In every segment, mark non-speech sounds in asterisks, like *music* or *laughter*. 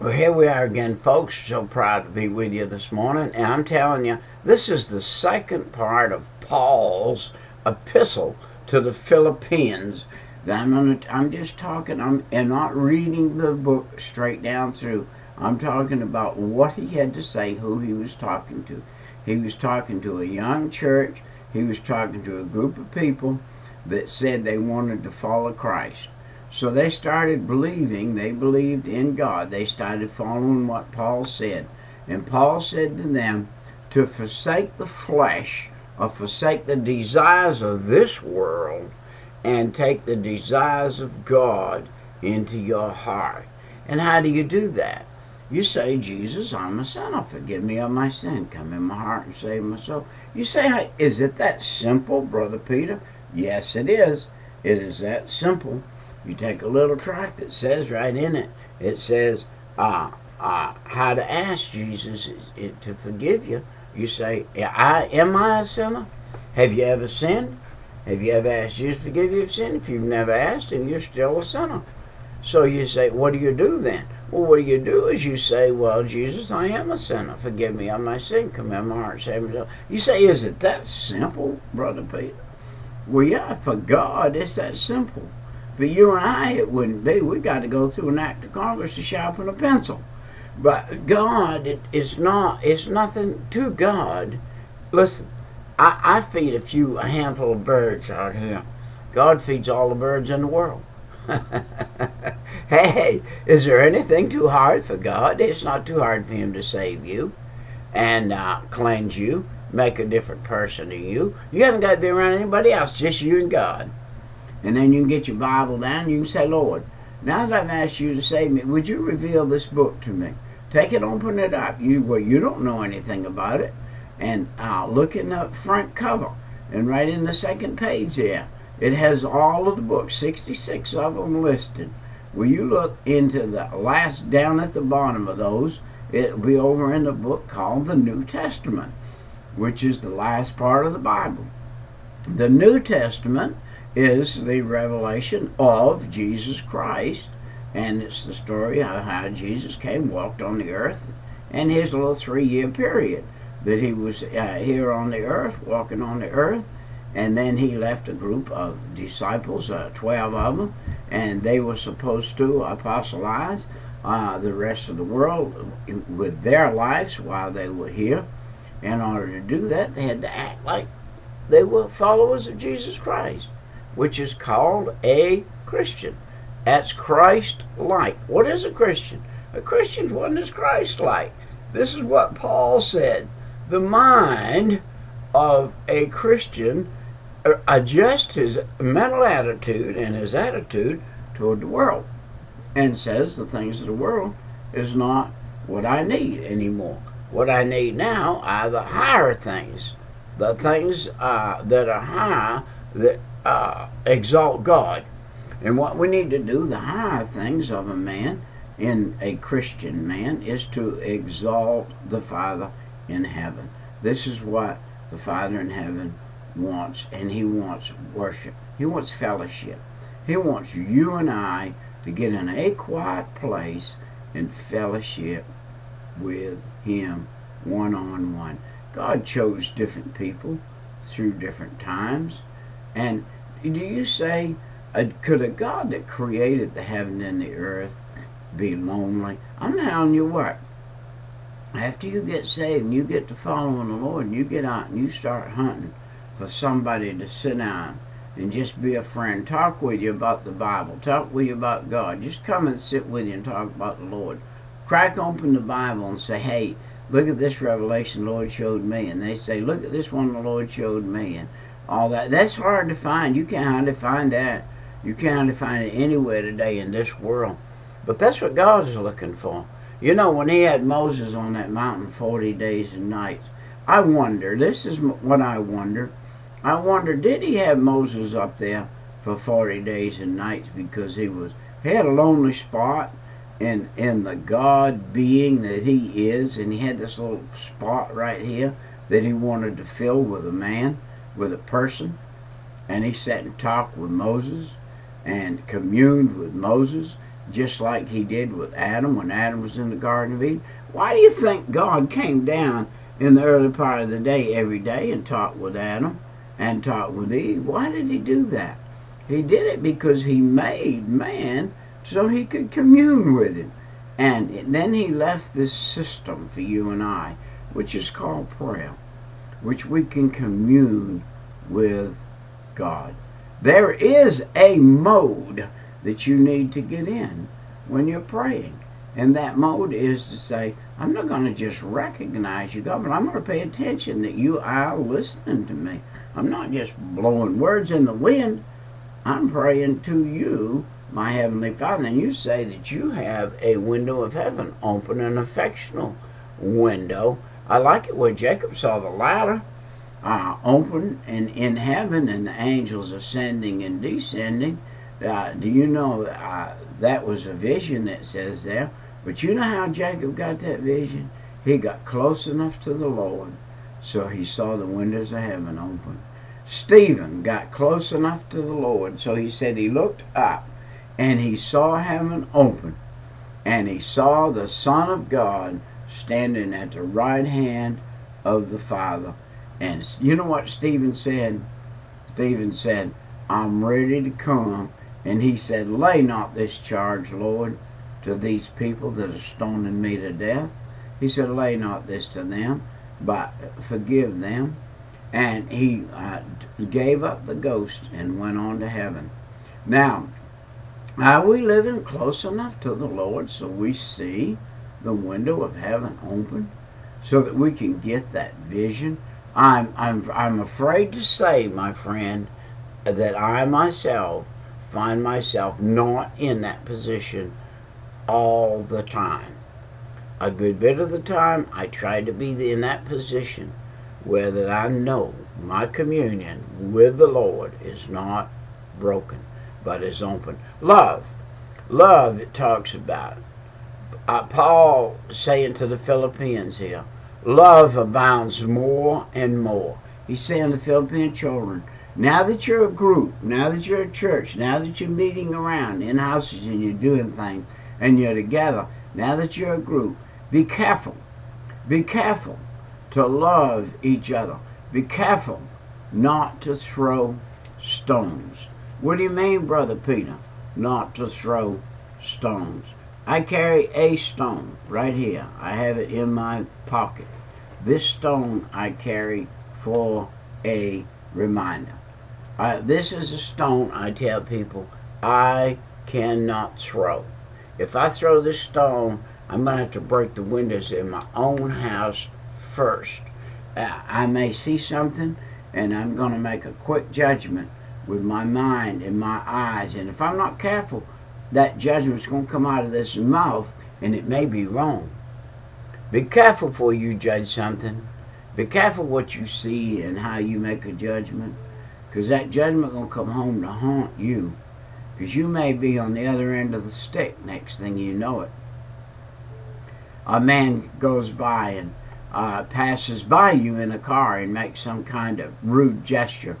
Well, here we are again, folks. So proud to be with you this morning. And I'm telling you, this is the second part of Paul's epistle to the Philippians. I'm gonna, I'm just talking. I'm and not reading the book straight down through. I'm talking about what he had to say, who he was talking to. He was talking to a young church. He was talking to a group of people that said they wanted to follow Christ. So they started believing, they believed in God. They started following what Paul said. And Paul said to them to forsake the flesh or forsake the desires of this world and take the desires of God into your heart. And how do you do that? You say, Jesus, I'm a sinner. Forgive me of my sin. Come in my heart and save my soul. You say, hey, is it that simple, Brother Peter? Yes, it is. It is that simple. You take a little tract that says right in it, it says, uh, uh, how to ask Jesus to forgive you. You say, I, am I a sinner? Have you ever sinned? Have you ever asked Jesus to forgive you of sin? If you've never asked him, you're still a sinner. So you say, what do you do then? Well, what do you do is you say, well, Jesus, I am a sinner. Forgive me of my sin. Come in my heart, save me. You say, is it that simple, Brother Peter? Well, yeah, for God, it's that simple. For you and I, it wouldn't be. We got to go through an act of Congress to sharpen a pencil. But God, it is not. It's nothing to God. Listen, I, I feed a few, a handful of birds out here. God feeds all the birds in the world. *laughs* hey, is there anything too hard for God? It's not too hard for Him to save you and uh, cleanse you, make a different person of you. You haven't got to be around anybody else, just you and God. And then you can get your Bible down. You can say, Lord, now that I've asked you to save me, would you reveal this book to me? Take it, open it up. You well, you don't know anything about it, and uh, look in the front cover, and right in the second page there, it has all of the books, 66 of them listed. Will you look into the last down at the bottom of those? It'll be over in the book called the New Testament, which is the last part of the Bible. The New Testament is the revelation of Jesus Christ. And it's the story of how Jesus came, walked on the earth, and his little three year period that he was uh, here on the earth, walking on the earth. And then he left a group of disciples, uh, 12 of them, and they were supposed to apostolize uh, the rest of the world with their lives while they were here. In order to do that, they had to act like they were followers of Jesus Christ which is called a Christian. That's Christ like. What is a Christian? A Christian's one that's Christ like. This is what Paul said. The mind of a Christian uh, adjusts his mental attitude and his attitude toward the world and says the things of the world is not what I need anymore. What I need now are the higher things, the things uh, that are high that uh, exalt God. And what we need to do, the higher things of a man, in a Christian man, is to exalt the Father in heaven. This is what the Father in heaven wants, and He wants worship. He wants fellowship. He wants you and I to get in a quiet place and fellowship with Him one on one. God chose different people through different times. And do you say, uh, could a God that created the heaven and the earth be lonely? I'm telling you what, after you get saved and you get to following the Lord and you get out and you start hunting for somebody to sit down and just be a friend, talk with you about the Bible, talk with you about God, just come and sit with you and talk about the Lord. Crack open the Bible and say, hey, look at this revelation the Lord showed me. And they say, look at this one the Lord showed me. And all that. That's hard to find. You can't hardly find that. You can't hardly find it anywhere today in this world. But that's what God's looking for. You know, when he had Moses on that mountain 40 days and nights, I wonder, this is what I wonder. I wonder, did he have Moses up there for 40 days and nights because he was, he had a lonely spot in, in the God being that he is, and he had this little spot right here that he wanted to fill with a man? With a person, and he sat and talked with Moses and communed with Moses just like he did with Adam when Adam was in the Garden of Eden. Why do you think God came down in the early part of the day every day and talked with Adam and talked with Eve? Why did he do that? He did it because he made man so he could commune with him. And then he left this system for you and I, which is called prayer, which we can commune with God. There is a mode that you need to get in when you're praying. And that mode is to say, I'm not going to just recognize you, God, but I'm going to pay attention that you are listening to me. I'm not just blowing words in the wind. I'm praying to you, my Heavenly Father. And you say that you have a window of heaven open, an affectional window. I like it where Jacob saw the ladder uh, open and in heaven and the angels ascending and descending. Uh, do you know uh, that was a vision that says there? But you know how Jacob got that vision? He got close enough to the Lord so he saw the windows of heaven open. Stephen got close enough to the Lord so he said he looked up and he saw heaven open and he saw the Son of God standing at the right hand of the Father. And you know what Stephen said? Stephen said, I'm ready to come and he said, Lay not this charge, Lord, to these people that are stoning me to death. He said, Lay not this to them, but forgive them. And he uh, gave up the ghost and went on to heaven. Now, are we living close enough to the Lord so we see the window of heaven open so that we can get that vision? I'm, I'm, I'm afraid to say, my friend, that I myself find myself not in that position all the time. A good bit of the time, I try to be in that position where that I know my communion with the Lord is not broken, but is open. Love. Love, it talks about. Uh, Paul saying to the Philippians here, love abounds more and more. He's saying to the Philippine children, now that you're a group, now that you're a church, now that you're meeting around in houses and you're doing things and you're together, now that you're a group, be careful. Be careful to love each other. Be careful not to throw stones. What do you mean, Brother Peter? Not to throw stones. I carry a stone right here. I have it in my pocket. This stone I carry for a reminder. Uh, this is a stone I tell people I cannot throw. If I throw this stone, I'm going to have to break the windows in my own house first. Uh, I may see something and I'm going to make a quick judgment with my mind and my eyes. And if I'm not careful, that judgment's going to come out of this mouth and it may be wrong. Be careful before you judge something. Be careful what you see and how you make a judgment. Because that judgment going to come home to haunt you. Because you may be on the other end of the stick next thing you know it. A man goes by and uh, passes by you in a car and makes some kind of rude gesture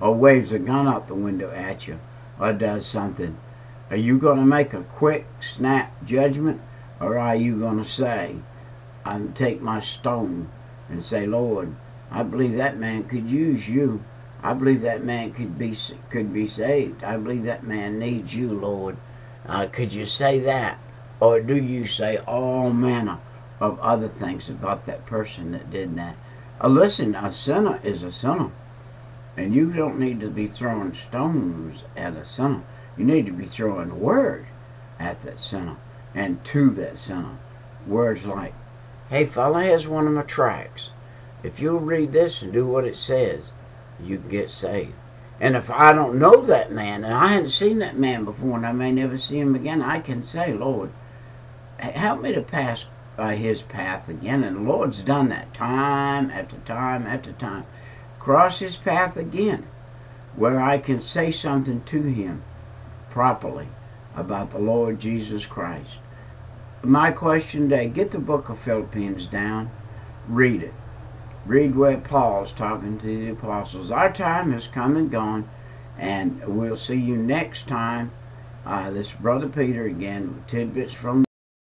or waves a gun out the window at you or does something. Are you going to make a quick snap judgment or are you going to say, and take my stone and say, Lord, I believe that man could use you I believe that man could be could be saved. I believe that man needs you, Lord. Uh, could you say that, or do you say all manner of other things about that person that did that? Uh, listen, a sinner is a sinner, and you don't need to be throwing stones at a sinner. You need to be throwing the word at that sinner and to that sinner. Words like, "Hey, fella, here's one of my tracts. If you'll read this and do what it says." you can get saved. And if I don't know that man, and I hadn't seen that man before, and I may never see him again, I can say, Lord, help me to pass by his path again. And the Lord's done that time after time after time. Cross his path again, where I can say something to him properly about the Lord Jesus Christ. My question today, get the book of Philippians down, read it. Read what Paul's talking to the apostles. Our time has come and gone, and we'll see you next time Uh, this is Brother Peter again, tidbits from